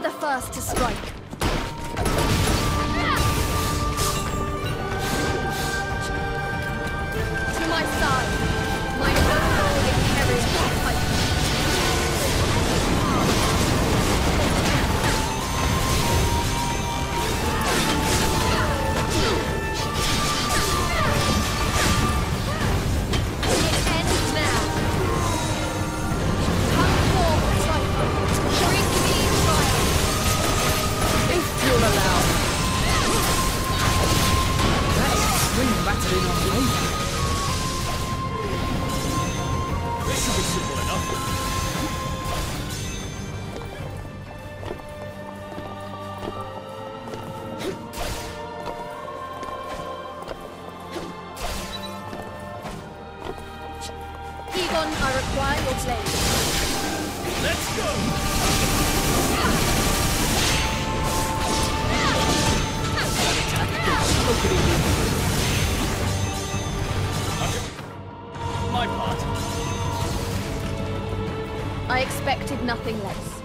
the first to strike. I expected nothing less.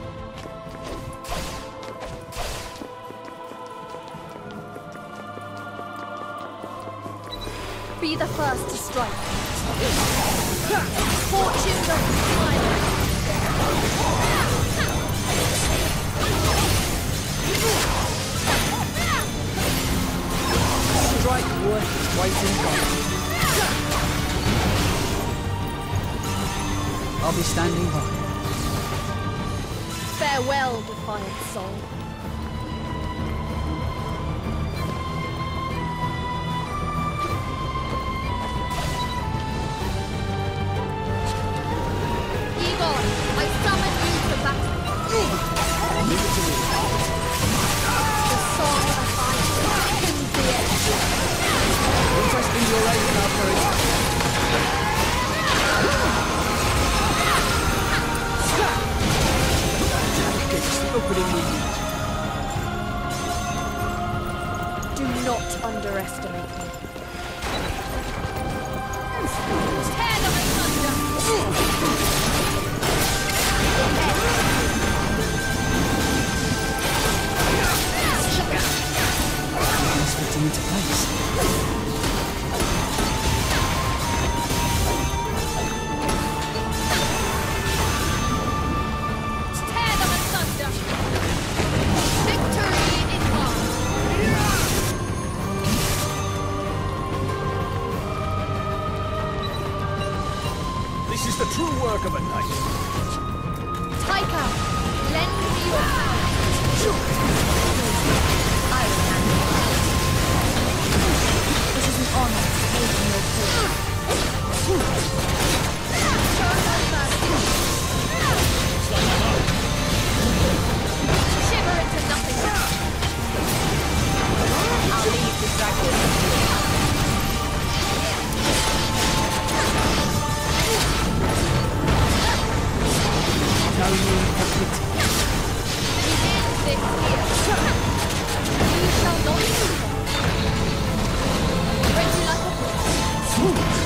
Be the first to strike. Fortune doesn't smile. Strike worth its weight in gold. I'll be standing by. Farewell, defiant soul. This is the true work of a knight. Taika, lend me your power. I will handle it. It is an honor to hold in your court. Shiver into nothingness. I'll leave the dragon. shall not be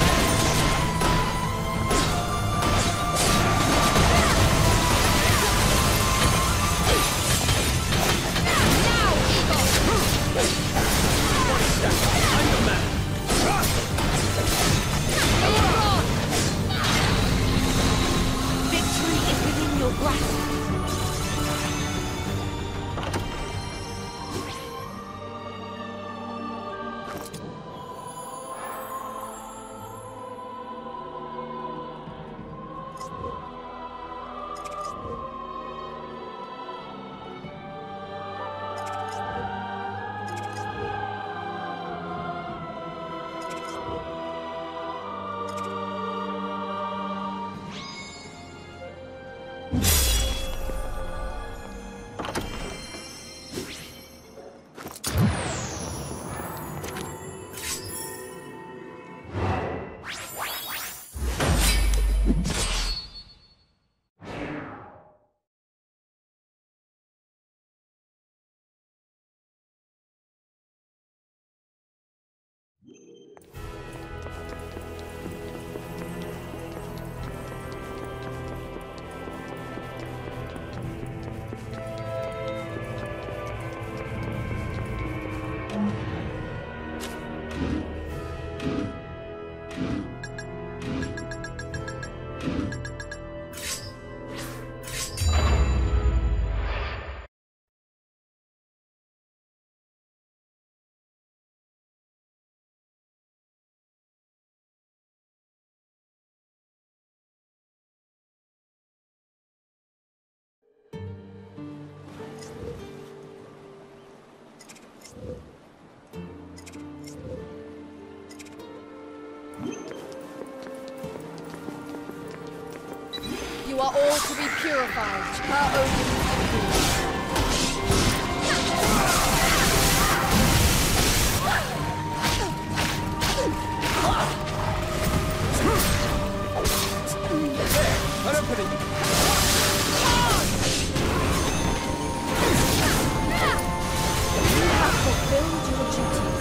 You are all to be purified. Her There, an opening. fulfilled your duty.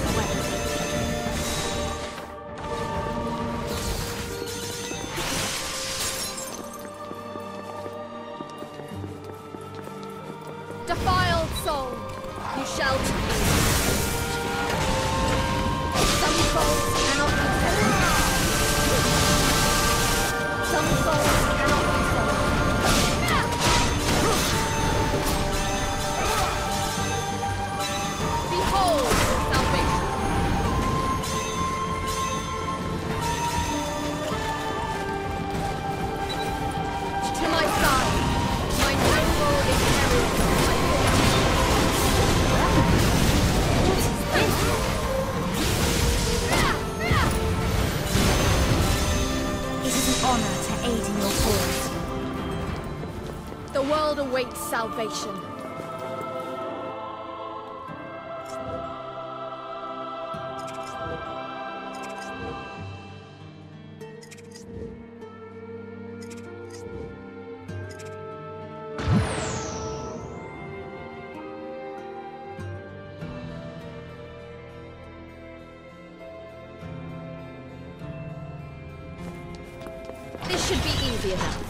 salvation. This should be easy enough.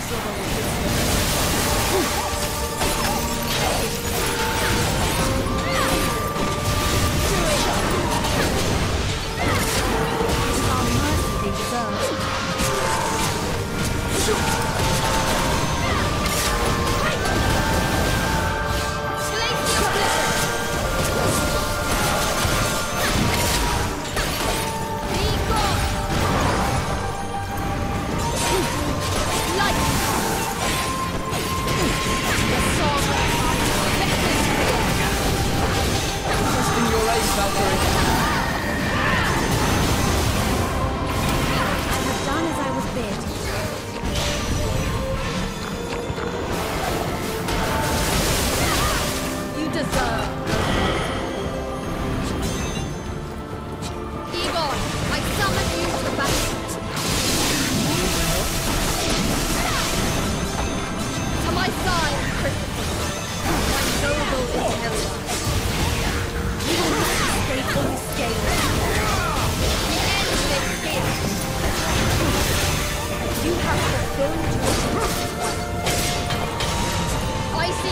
miserable.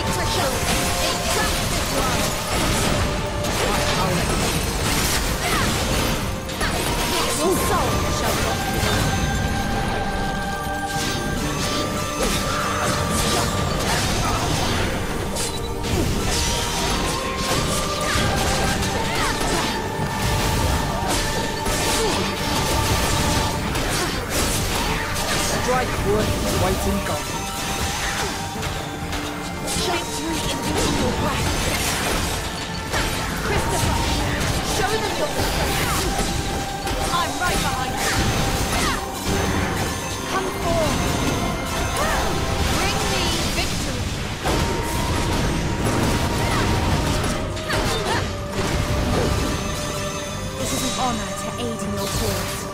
Ultra kill. It is an honor to aid in your cause.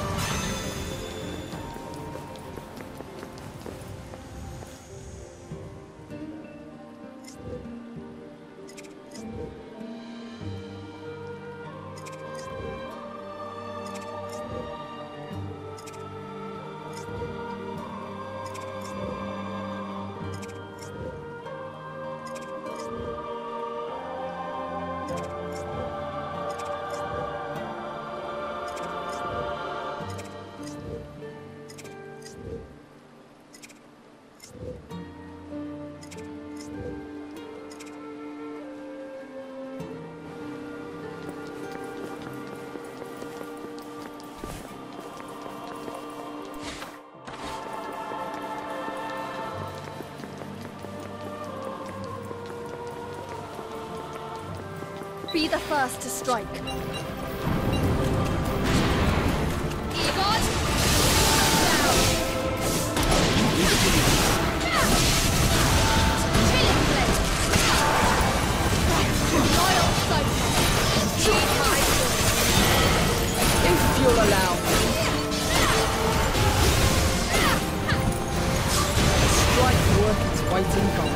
Be the first to strike. If you'll. Strike worth its weight in gold.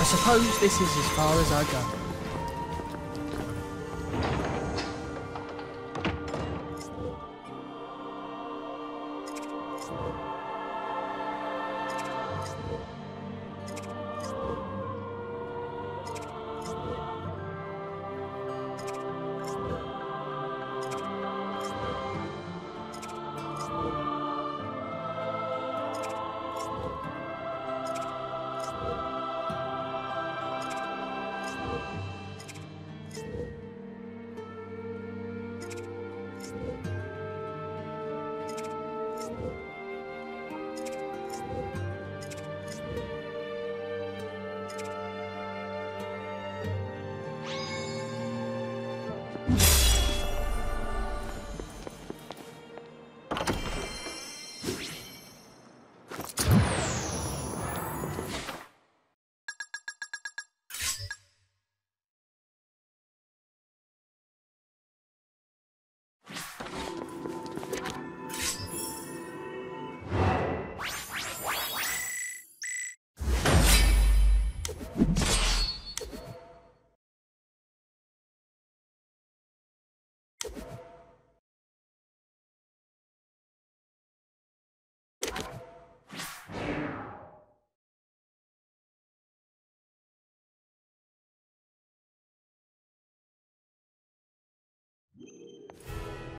I suppose this is as far as I go.